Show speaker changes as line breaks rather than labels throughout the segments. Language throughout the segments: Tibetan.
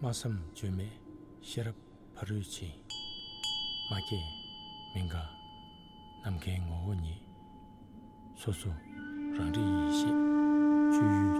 마섬 주메 시럽 바르지 마게 민가 남게 오니 소소 rāng rī yī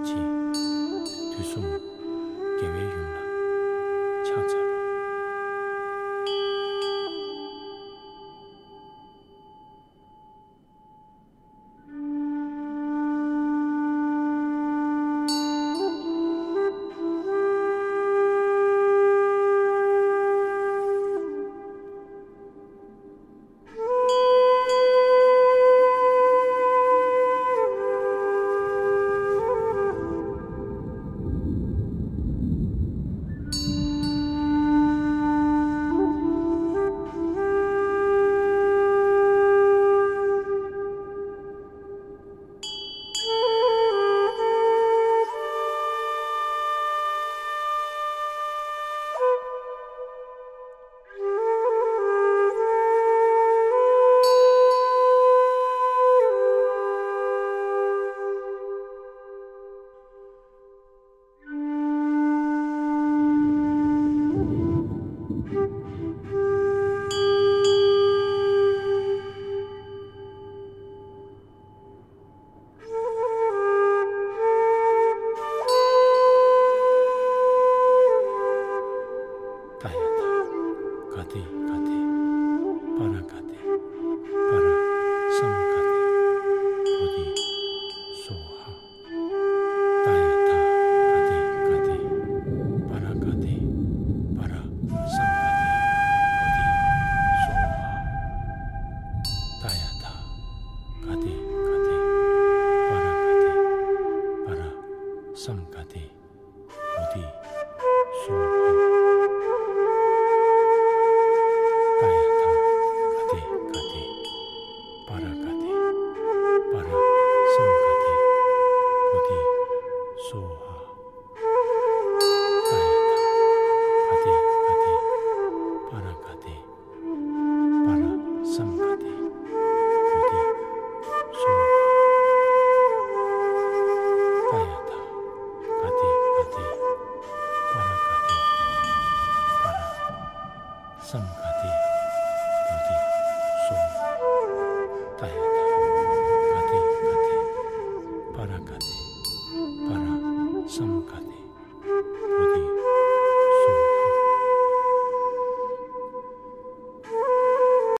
संगति उदी सुन some